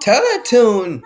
Teletoon.